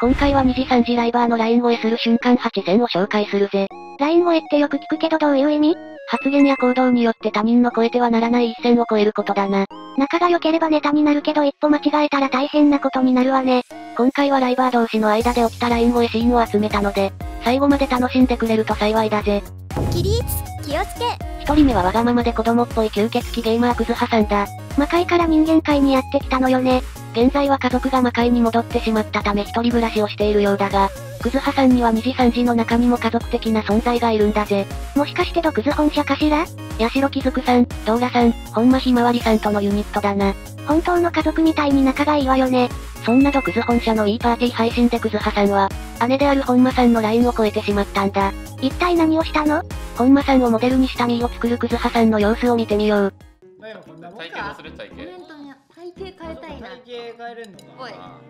今回は2時3時ライバーのライン越えする瞬間8選を紹介するぜ。ライン越えってよく聞くけどどういう意味？発言や行動によって他人の超えてはならない一線を越えることだな。仲が良ければネタになるけど一歩間違えたら大変なことになるわね。今回はライバー同士の間で起きたライン越えシーンを集めたので、最後まで楽しんでくれると幸いだぜ。起立気をつけ一人目はわがままで子供っぽい吸血鬼ゲーマークズハさんだ。魔界から人間界にやってきたのよね。現在は家族が魔界に戻ってしまったため一人暮らしをしているようだが、クズハさんには2時3時の中にも家族的な存在がいるんだぜ。もしかしてドクズ本社かしら？八代木づくさん、ドーラさん、本間ひまわりさんとのユニットだな。本当の家族みたいに仲がいいわよね。そんなドクズ本社の e パーティー配信でクズハさんは、姉である本間さんのラインを超えてしまったんだ。一体何をしたの？本間さんをモデルにしたミーを作るクズハさんの様子を見てみよう。まあでもこんなもん体型する体コメン型トに体型変えたいな。体型変えれんのか。おい。な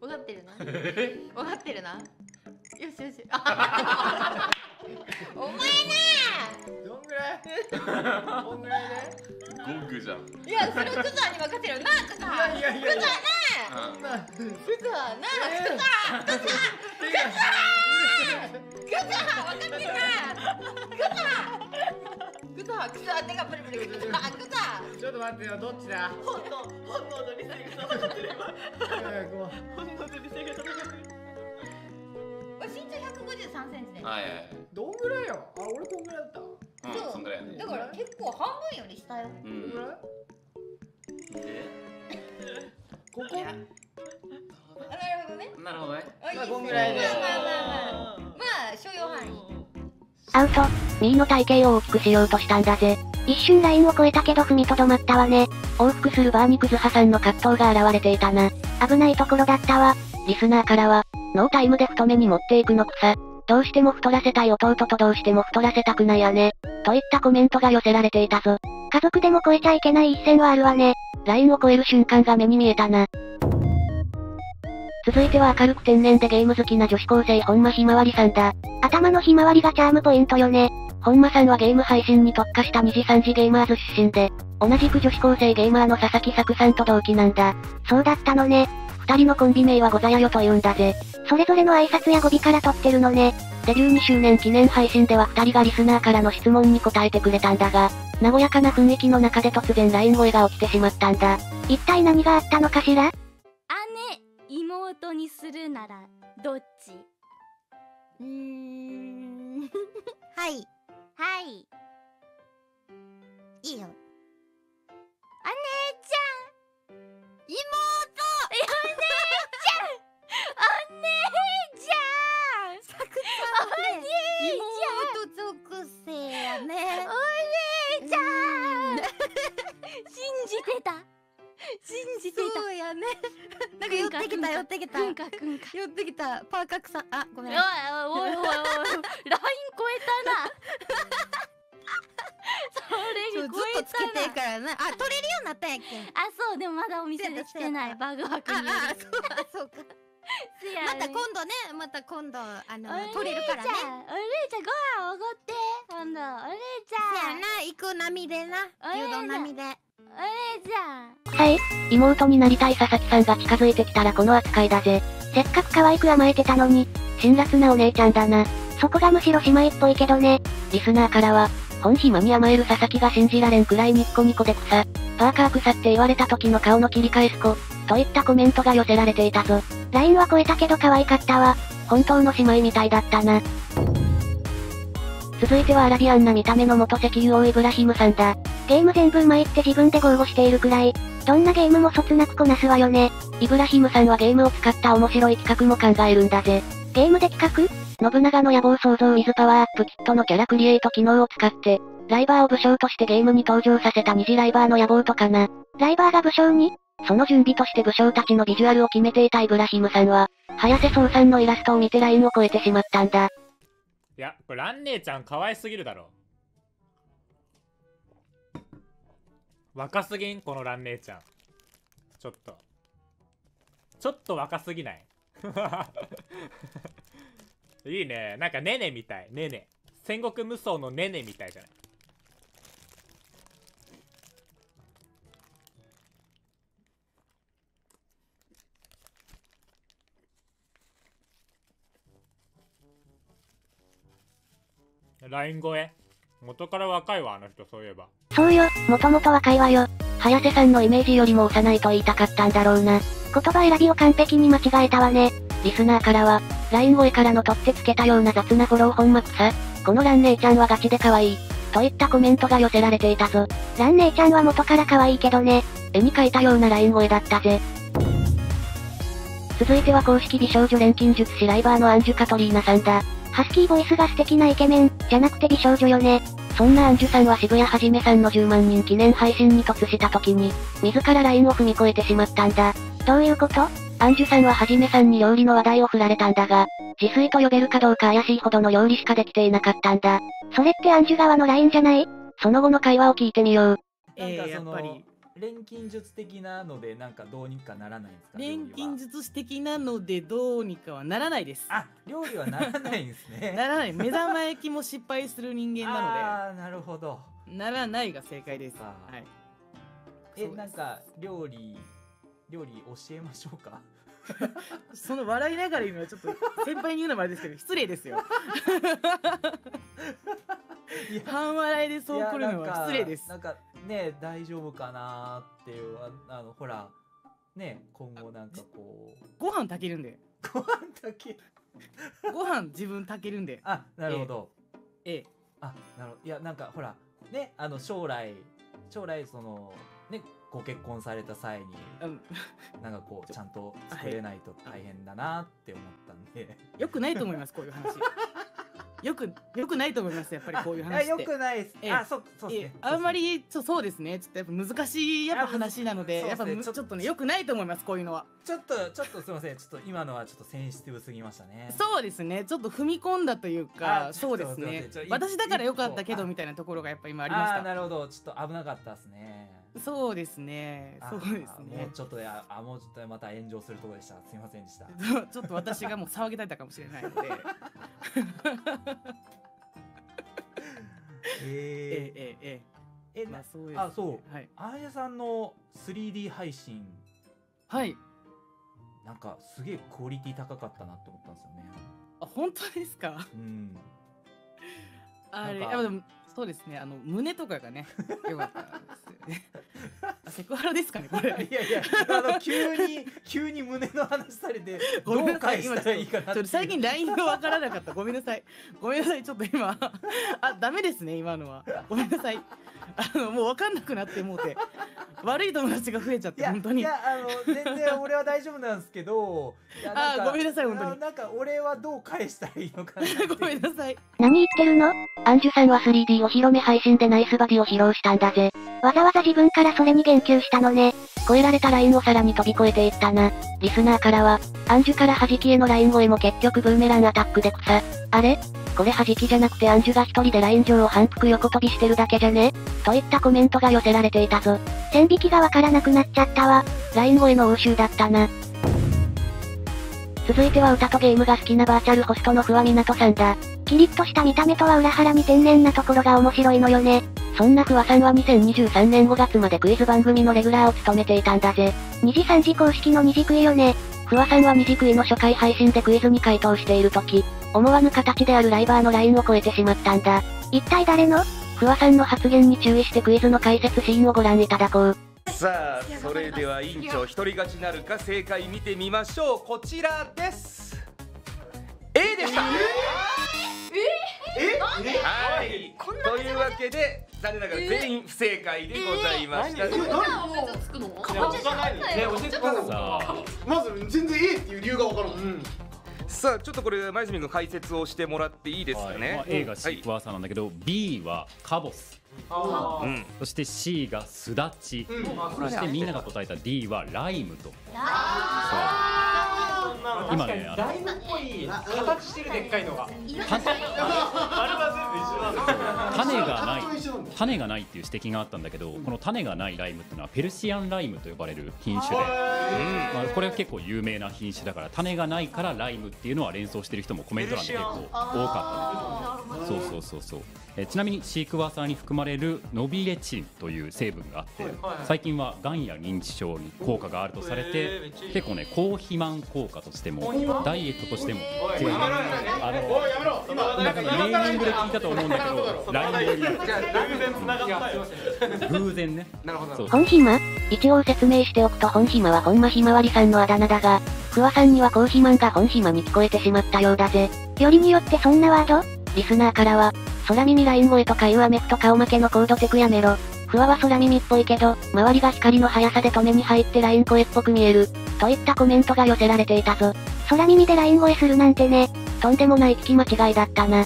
分かってるな。え分かってるな。よしよし。お前などんぐらい？どんぐらいゴングじゃん。いやそれクザに任せるなクザでいやいやいや。いやあそんなクザなえークザクザクザ分かってるなクザクザクザ手がプリプリクザクザちょっと待ってよどっちだ本能本能の理性が戦ってる今本能の理性が戦ってる身長153センチねは。いは。いは。いうどんぐらいよあ俺こんぐらいだったどうん。そう。そんぐらいやね。だから結構半分より下よ。うん。で？ここあなるほどね。なるほどね。あいいっすね。こんぐらいで。まあまあまあ。まあまあ所要範囲。アウト。ミーの体型を大きくしようとしたんだぜ。一瞬ラインを越えたけど踏みとどまったわね。往復するバーにクズハさんの葛藤が現れていたな。危ないところだったわ。リスナーからは、ノータイムで太めに持っていくのくさ。どうしても太らせたい弟とどうしても太らせたくない姉。といったコメントが寄せられていたぞ。家族でも超えちゃいけない一線はあるわね。ラインを超える瞬間が目に見えたな。続いては明るく天然でゲーム好きな女子高生本間ひまわりさんだ。頭のひまわりがチャームポイントよね。本間さんはゲーム配信に特化した2次3次ゲーマーズ出身で、同じく女子高生ゲーマーの佐々木作さんと同期なんだ。そうだったのね。二人のコンビ名はござやよと言うんだぜ。それぞれの挨拶や語尾から取ってるのね。デビュー2周年記念配信では二人がリスナーからの質問に答えてくれたんだが、和やかな雰囲気の中で突然ライン声が起きてしまったんだ。一体何があったのかしら？姉妹にするならどっち？うーん はいはいいいよ寄ってきた寄ってきた。くんかくんか。寄ってきた。パーカクさん。あごめん。おいおいおいおいライン超えたな。それに超そうずっえとつけてからねあ取れるようになったんやっけ？あそうでもまだお店で来てない。バグ枠によあそうかそうかまた今度ねまた今度あの取れるからねちゃんお姉ちゃんご飯おごって今度お姉ちせやゃんな行く波でな牛丼波でお姉ちゃんはい、妹になりたい佐々木さんが近づいてきたらこの扱いだぜ。せっかく可愛く甘えてたのに。辛辣なお姉ちゃんだな。そこがむしろ姉妹っぽいけどね。リスナーからは、本暇に甘える佐々木が信じられんくらいニッコニコで草。パーカー草って言われた時の顔の切り返す子。といったコメントが寄せられていたぞ。ラインは超えたけど可愛かったわ。本当の姉妹みたいだったな。続いてはアラビアンな見た目の元石油王イブラヒムさんだ。ゲーム全部うまいって自分で豪語しているくらい。どんなゲームもそつなくこなすわよね。イブラヒムさんはゲームを使った面白い企画も考えるんだぜ。ゲームで企画？信長の野望創造ウィズパワーアップキットのキャラクリエイト機能を使って、ライバーを武将としてゲームに登場させた二次ライバーの野望とかな。ライバーが武将に？その準備として武将たちのビジュアルを決めていたイブラヒムさんは、早瀬壮さんのイラストを見てラインを超えてしまったんだ。いや、これラン姉ちゃん可愛すぎるだろ。若すぎん？このラン姉ちゃん。ちょっと。ちょっと若すぎない？いいね。なんかねねみたい。ねね。戦国無双のねねみたいじゃない？ライン越え元から若いわあの人そういえばそうよ、もともと若いわよ。早瀬さんのイメージよりも幼いと言いたかったんだろうな。言葉選びを完璧に間違えたわね。リスナーからは、ライン越えからの取ってつけたような雑なフォロー本末さ。このラン姉ちゃんはガチで可愛い。といったコメントが寄せられていたぞ。ラン姉ちゃんは元から可愛いけどね。絵に描いたようなライン越えだったぜ。続いては公式美少女錬金術師ライバーのアンジュカトリーナさんだ。ハスキーボイスが素敵なイケメン、じゃなくて美少女よね。そんなアンジュさんは渋谷はじめさんの10万人記念配信に突した時に、自らラインを踏み越えてしまったんだ。どういうこと？アンジュさんははじめさんに料理の話題を振られたんだが、自炊と呼べるかどうか怪しいほどの料理しかできていなかったんだ。それってアンジュ側のラインじゃない？その後の会話を聞いてみよう。なんかそのやっぱり錬金術的なのでなんかどうにかならないんですか？錬金術師的なのでどうにかはならないです。あ料理はならないんですね。ならない。目玉焼きも失敗する人間なああーなるほど。のでならないが正解です。はい。えなんか料理料理教えましょうか？その笑いながら言うのはちょっと先輩に言うのもあれですけど失礼ですよ。半笑いでそう来るのは失礼です。なんかね大丈夫かなっていうああのほらね今後なんかこう。ご飯炊けるんで。ご飯だけご飯自分炊けるんで。あなるほど、ええ。あなるほど。いやなんかほらねあの将来将来そのねご結婚された際にうん。なんかこう ちゃんと作れないと大変だなって思ったんで、よくないと思いますこういう話よくよくないと思いますやっぱりこういう話って。あよくないです、ええ。あそうそうですえね。あんまりそうそうですね。ちょっとやっぱ難しいやっぱ話なのであやっぱちょっとねよくないと思いますこういうのは。ちょっとちょっとすみません。ちょっと今のはちょっとセンシティブすぎましたね。そうですね。ちょっと踏み込んだというかあそうですね。私だからよかったけどみたいなところがやっぱ今ありましあーなるほど。ちょっと危なかったですね。たそうですね。そうですもねうちょっとやあもうちょっとまた炎上するところでした。すみませんでした。ちょっと私がもう騒ぎたいたかもしれないので。ええええええ。えなまあそうですね。あそう。はい。あやさんの 3D 配信。はい。なんかすげえクオリティ高かったなって思ったんですよね。あ本当ですか？うん。あれあでもそうですね。あの胸とかがね よかったですよね。あセクハラですかねこれ。いやいやあの急に急に胸の話されてごめんなさいどう返したらいいかなちょっと最近 LINE がわからなかった。ごめんなさい。ごめんなさいちょっと今。あダメですね今のは。ごめんなさい。あのもうわかんなくなってもうて。悪い友達が増えちゃっいやて本当に。いやあの全然俺は大丈夫なんですけどあごめんなさい本当に。あなんか俺はどう返したらいいのかな ごめんなさい。何言ってるの？アンジュさんは 3D お披露目配信でナイスバディを披露したんだぜ。わざわざ自分からそれに言及したのね。超えられたラインをさらに飛び越えていったな。リスナーからは、アンジュから弾きへのライン越えも結局ブーメランアタックで草。あれ？これ弾きじゃなくてアンジュが一人でライン上を反復横跳びしてるだけじゃね？といったコメントが寄せられていたぞ。線引きがわからなくなっちゃったわ。ライン越えの応酬だったな。続いては歌とゲームが好きなバーチャルホストの不破湊さんだ。キリッとした見た目とは裏腹に天然なところが面白いのよね。そんな不破さんは2023年5月までクイズ番組のレギュラーを務めていたんだぜ。2次3次公式の二次食いよね。不破さんは二次クイの初回配信でクイズに回答している時、思わぬ形であるライバーのラインを超えてしまったんだ。一体誰の？不破さんの発言に注意してクイズの解説シーンをご覧いただこう。さあそれでは委員長一人勝ちなるか正解見てみましょう。こちらです。A でした。はい。というわけで残念ながら全員不正解でございました、つくの？いやわかんないね教えてくださいさあまず全然 A っていう理由がわからん、さあちょっとこれ前泉君解説をしてもらっていいですかね、はいまあ A がシークワーサーなんだけど、B はカボスあうん。そして C がスダチ、うん。そしてみんなが答えた D はライムと。今ねライム。っぽい形してるでっかいのがた種がない種がないっていう指摘があったんだけどこの種がないライムっていうのはペルシアンライムと呼ばれる品種で、まあ、これは結構有名な品種だから種がないからライムっていうのは連想してる人もコメント欄で結構多かったんだけど。そうそうそうそう。えちなみにシークワーサーに含まれるノビレチンという成分があって最近はがんや認知症に効果があるとされて結構ね高肥満効果としてもダイエットとしてもあのおいやめろ。今今多分ネーミングで聞いたと思うんだけどにじゃあ偶然繋がったよ偶然ねなるほど本暇一応説明しておくと本暇は本間ひまわりさんのあだ名だが、不破さんにはコーヒマンが本暇に聞こえてしまったようだぜ。よりによってそんなワードリスナーからは、空耳ライン声とかいうアメフト顔負けのコードテクやめろ。不破は空耳っぽいけど、周りが光の速さで止めに入ってライン声っぽく見える。といったコメントが寄せられていたぞ。空耳でライン越えするなんてね。とんでもない聞き間違いだったな。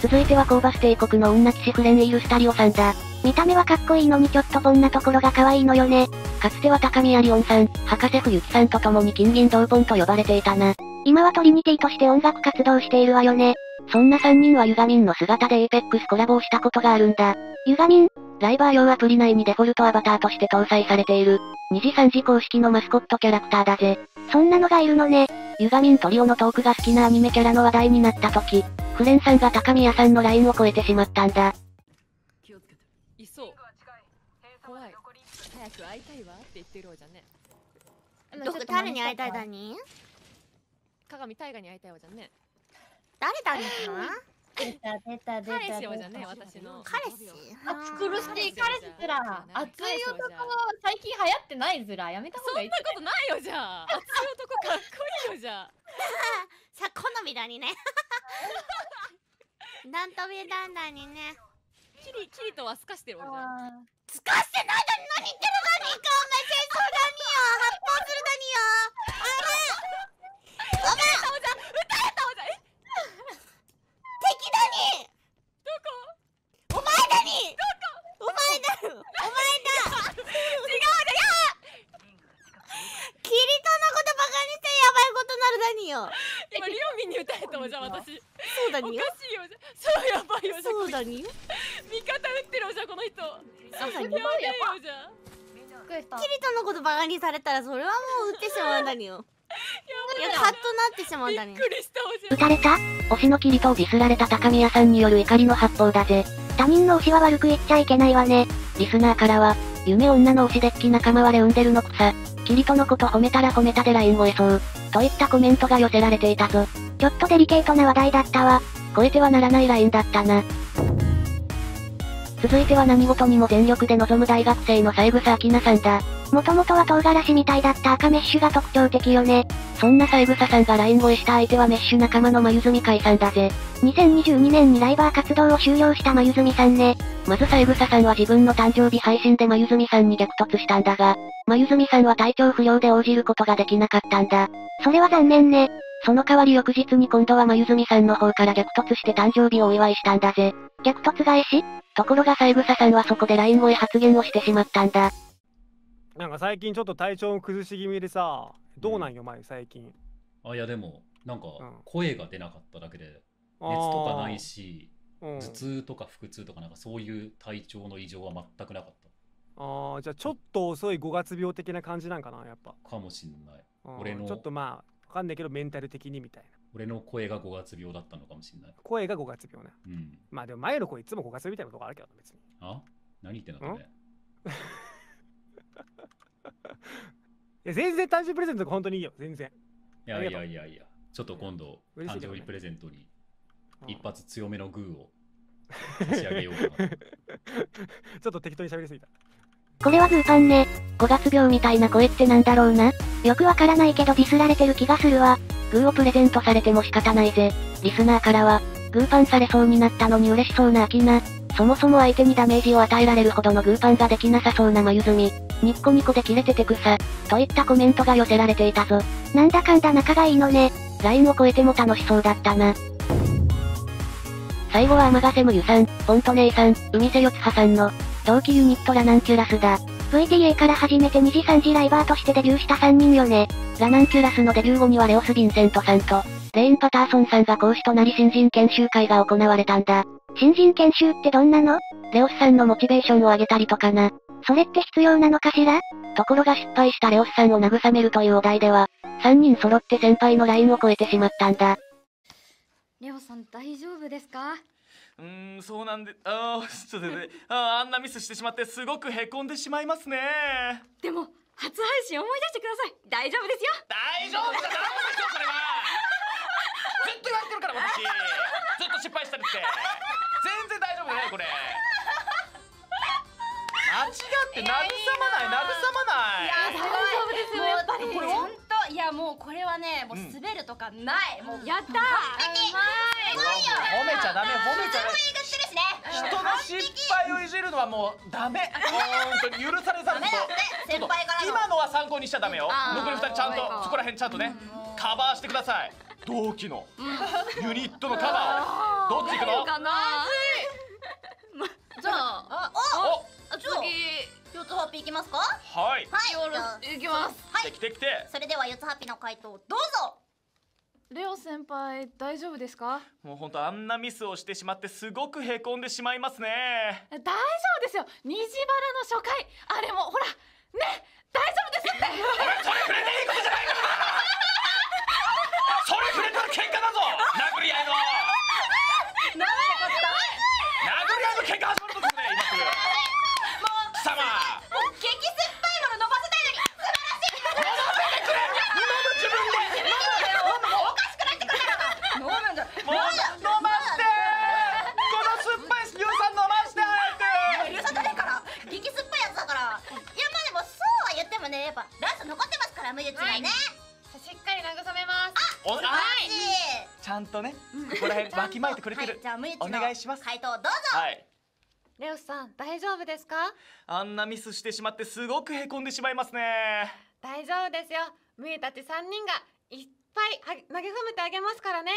続いてはコーヴァス帝国の女騎士フレン・E・ルスタリオさんだ。見た目はかっこいいのにちょっとこんなところが可愛いのよね。かつては鷹宮リオンさん、葉加瀬冬雪さんと共に金銀銅本と呼ばれていたな。今はトリニティとして音楽活動しているわよね。そんな3人はユガミンの姿でエイペックスコラボをしたことがあるんだ。ユガミンライバー用アプリ内にデフォルトアバターとして搭載されている、2次3次公式のマスコットキャラクターだぜ。そんなのがいるのね。ユガミントリオのトークが好きなアニメキャラの話題になった時、フレンさんが高宮さんのラインを超えてしまったんだ。いそう。怖い早く会いたいわって言ってるわじゃね。どこ誰に会いたいだに？鏡大河に会いたいわじゃね。誰だにか出た出た出た彼氏はじゃね私の。彼氏？暑苦しい。彼氏ずら熱い男。最近流行ってないずらやめた方がいい。そんなことないよじゃあ。熱い男かっこいいよじゃあ。さあ好みだにね。なんとびだんだにね。キリキリとはすかしてるわじゃあ。すかしてないだに何言ってるだにかお前戦争だによ発砲するだによあれお前撃たれたわじゃん撃たれたわじゃんえ敵だにどこお前だにお前だよお前だ違う違うキリトのことバカにしてやばいことなるだによ今リオミンに撃たれたわじゃん私そうだによおかしいよじゃんそうやばいよじゃんそうだに？よ味方撃ってるわじゃんこの人そうだにやべえよじゃんキリトのことバカにされたらそれはもう撃ってしまうんだによいやカッとなってしまうんだにびっくりしたわじゃん撃たれた？推しのキリトをディスられた高宮さんによる怒りの発砲だぜ。他人の推しは悪く言っちゃいけないわね。リスナーからは、夢女の推しデッキ仲間割れ産んでるのくさ。キリトのこと褒めたら褒めたでライン超えそう。といったコメントが寄せられていたぞ。ちょっとデリケートな話題だったわ。超えてはならないラインだったな。続いては何事にも全力で臨む大学生の三枝明菜さんだ。もともとは唐辛子みたいだった赤メッシュが特徴的よね。そんな三枝さんがライン超えした相手はメッシュ仲間の眉住海さんだぜ。2022年にライバー活動を終了した眉住さんね。まず三枝さんは自分の誕生日配信で眉住さんに激突したんだが、眉住さんは体調不良で応じることができなかったんだ。それは残念ね。その代わり翌日に今度は眉住さんの方から激突して誕生日をお祝いしたんだぜ。逆突返し？ところが三枝さんはそこでライン超え発言をしてしまったんだ。なんか最近ちょっと体調を崩し気味でさ、どうなんよ、前最近。あいやでもなんかうん声が出なかっただけで熱とかないしうん頭痛とか腹痛とかなんかそういう体調の異常は全くなかっああ、じゃあちょっと遅い5月病的な感じなんかな、やっぱ。たかもしんないうん俺のちょっとまあ、わかんないけどメンタル的にみたいな。俺の声が5月病だったのかもしんない声が5月病ね。うんまあでも前の声いつも5月病みたいなとこあるけどな別に。あ？何言ってんのこれ？いや全然誕生日プレゼントが本当にいいよ、全然。いやいやいやいやちょっと今度嬉しいけどね誕生日プレゼントに一発強めのグーを差し上げようかな ちょっと適当に喋りすぎた。これはグーパンね。5月病みたいな声ってなんだろうな？よくわからないけどディスられてる気がするわ。グーをプレゼントされても仕方ないぜ。リスナーからは、グーパンされそうになったのに嬉しそうな明那。そもそも相手にダメージを与えられるほどのグーパンができなさそうな黛。ニッコニコでキレてて草。といったコメントが寄せられていたぞ。なんだかんだ仲がいいのね。ラインを超えても楽しそうだったな。最後は天ヶ瀬むゆさん、ポント姉さん、海瀬よつはさんの、同期ユニットラナンキュラスだ。VTA から始めて2次3次ライバーとしてデビューした3人よね。ラナンキュラスのデビュー後にはレオス・ヴィンセントさんと、レイン・パターソンさんが講師となり新人研修会が行われたんだ。新人研修ってどんなの？レオスさんのモチベーションを上げたりとかな。それって必要なのかしら？ところが失敗したレオスさんを慰めるというお題では、3人揃って先輩のラインを超えてしまったんだ。レオさん大丈夫ですか？うんそうなんでああちょっとねああんなミスしてしまってすごくへこんでしまいますね。でも初配信思い出してください。大丈夫ですよ。大丈夫じゃないですよそれは。ずっと言われてるから私。ずっと失敗したりって。全然大丈夫だよこれ。間違って慰まない慰まない。はねもううん滑るとかない、もうやったー。完璧すごいよ。褒めちゃダメ褒めちゃ。ダメすごい言ってるしね。人の失敗をいじるのはもうダメ。本当に許されざること。先輩からの。今のは参考にしちゃダメよ。あー残り二人ちゃんとそこら辺ちゃんとねカバーしてください。同期の。ユニットのカバー。をどっち行くの？かな？じゃああお。次。四つハッピーいきますか？はい。はい。よろしいきますはい。来て来てそれでは四つハッピーの回答どうぞ。レオ先輩大丈夫ですか？もう本当あんなミスをしてしまってすごくへこんでしまいますね。大丈夫ですよ。虹バラの初回。あれもほら。ね。大丈夫ですってそれ触れていいことじゃないそれ触れたら喧嘩だぞ。殴り合いの。殴り合いの喧嘩始まるととねここら辺わきまえてくれてる。はい、じゃあおの願いします。回答どうぞ。はい。レオさん大丈夫ですか？あんなミスしてしまってすごくへこんでしまいますね。大丈夫ですよ。ムエたち3人がいっぱいは投げ褒めてあげますからね。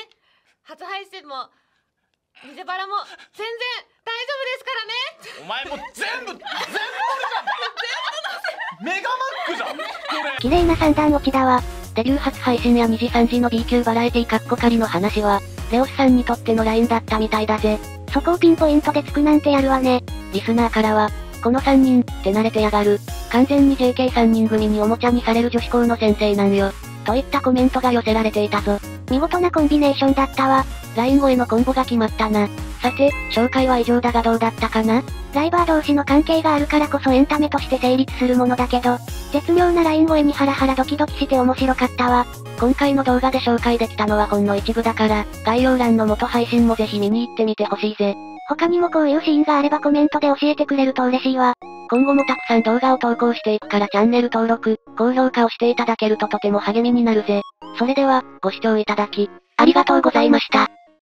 初配信も虹バラも全然大丈夫ですからね。お前も全部全部俺じゃん。メガマックじゃん。これ。綺麗な三段落ちだわ。デビュー初配信や2時3時の B 級バラエティカッコ仮の話は、レオスさんにとってのラインだったみたいだぜ。そこをピンポイントでつくなんてやるわね。リスナーからは、この3人、って慣れてやがる。完全に JK3 人組におもちゃにされる女子校の先生なんよ。といったコメントが寄せられていたぞ。見事なコンビネーションだったわ。ライン越えのコンボが決まったな。さて、紹介は以上だがどうだったかな？ライバー同士の関係があるからこそエンタメとして成立するものだけど、絶妙なライン越えにハラハラドキドキして面白かったわ。今回の動画で紹介できたのはほんの一部だから、概要欄の元配信もぜひ見に行ってみてほしいぜ。他にもこういうシーンがあればコメントで教えてくれると嬉しいわ。今後もたくさん動画を投稿していくからチャンネル登録、高評価をしていただけるととても励みになるぜ。それでは、ご視聴いただき、ありがとうございました。